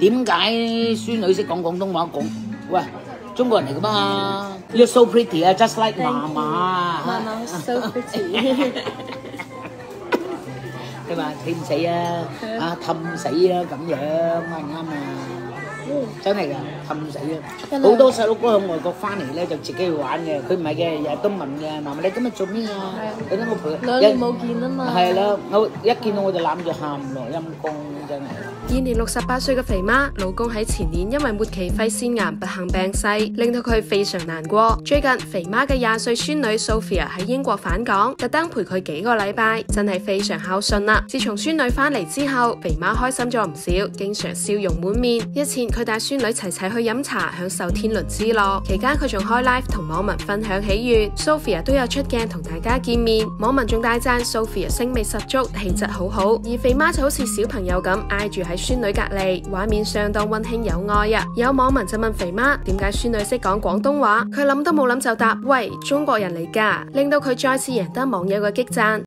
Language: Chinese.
點解孫女識講廣東話講？喂，中國人嚟噶嘛？You're so pretty 啊，just like 媽媽。媽媽 so pretty。佢話死唔死啊？啊氹死啊咁樣啱唔啱啊？真係㗎，氹死啊！好多細路哥喺外國翻嚟咧，就自己去玩嘅，佢唔係嘅，日日都問嘅，媽媽你今日做咩啊？你等我陪。兩年冇見啊嘛。係啦，我一見到我就攬住喊落陰公，真係。現年六十八歲嘅肥媽，老公喺前年因為末期肺腺癌不幸病逝，令到佢非常難過。最近肥媽嘅廿歲孫女 Sophia 喺英國返港，特登陪佢幾個禮拜，真係非常孝順啦。自從孫女翻嚟之後，肥媽開心咗唔少，經常笑容滿面。日前佢帶孫女齊齊去飲茶，享受天倫之樂。期間佢仲開 live 同網民分享喜悅，Sophia 都有出鏡同大家見面。網民仲大讚 Sophia 聲味十足，氣質好好，而肥媽就好似小朋友咁挨住喺孫女隔籬，畫面相當温馨有愛啊！有網民就問肥媽點解孫女識講廣東話，佢諗都冇諗就答：喂，中國人嚟㗎，令到佢再次贏得網友嘅激讚。